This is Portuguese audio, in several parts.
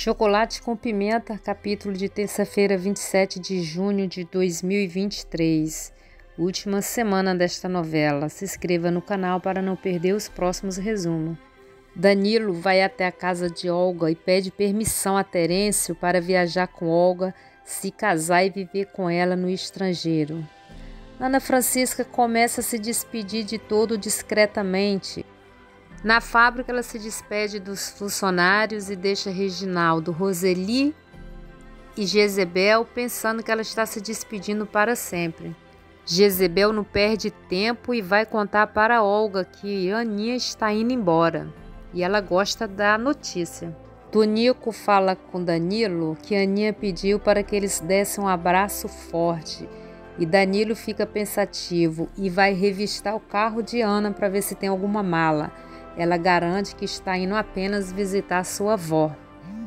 Chocolate com Pimenta, capítulo de terça-feira, 27 de junho de 2023. Última semana desta novela. Se inscreva no canal para não perder os próximos resumos. Danilo vai até a casa de Olga e pede permissão a Terêncio para viajar com Olga, se casar e viver com ela no estrangeiro. Ana Francisca começa a se despedir de todo discretamente na fábrica, ela se despede dos funcionários e deixa Reginaldo, Roseli e Jezebel pensando que ela está se despedindo para sempre. Jezebel não perde tempo e vai contar para Olga que Aninha está indo embora e ela gosta da notícia. Tonico fala com Danilo que Aninha pediu para que eles dessem um abraço forte e Danilo fica pensativo e vai revistar o carro de Ana para ver se tem alguma mala. Ela garante que está indo apenas visitar sua avó.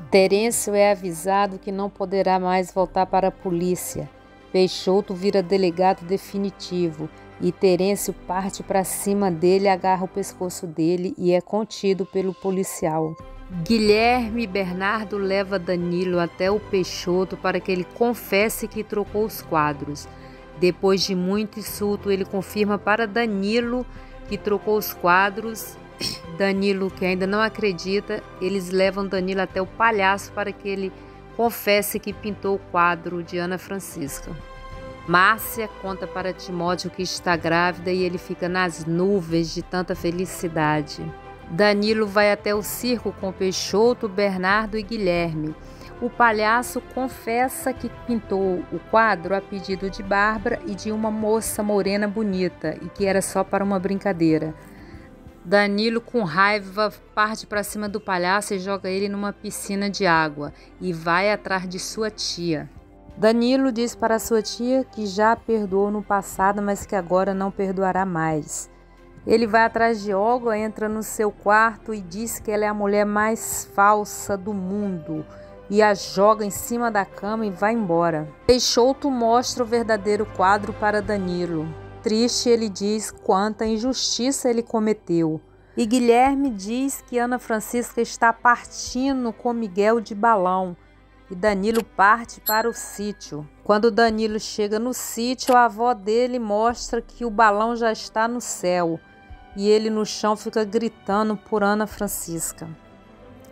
Terêncio é avisado que não poderá mais voltar para a polícia. Peixoto vira delegado definitivo e Terêncio parte para cima dele, agarra o pescoço dele e é contido pelo policial. Guilherme Bernardo leva Danilo até o Peixoto para que ele confesse que trocou os quadros. Depois de muito insulto, ele confirma para Danilo que trocou os quadros Danilo, que ainda não acredita, eles levam Danilo até o palhaço para que ele confesse que pintou o quadro de Ana Francisca. Márcia conta para Timóteo que está grávida e ele fica nas nuvens de tanta felicidade. Danilo vai até o circo com Peixoto, Bernardo e Guilherme. O palhaço confessa que pintou o quadro a pedido de Bárbara e de uma moça morena bonita e que era só para uma brincadeira. Danilo, com raiva, parte para cima do palhaço e joga ele numa piscina de água e vai atrás de sua tia. Danilo diz para sua tia que já perdoou no passado, mas que agora não perdoará mais. Ele vai atrás de Olga, entra no seu quarto e diz que ela é a mulher mais falsa do mundo e a joga em cima da cama e vai embora. Peixoto mostra o verdadeiro quadro para Danilo. Triste, ele diz quanta injustiça ele cometeu. E Guilherme diz que Ana Francisca está partindo com Miguel de balão e Danilo parte para o sítio. Quando Danilo chega no sítio, a avó dele mostra que o balão já está no céu e ele no chão fica gritando por Ana Francisca.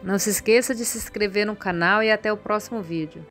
Não se esqueça de se inscrever no canal e até o próximo vídeo.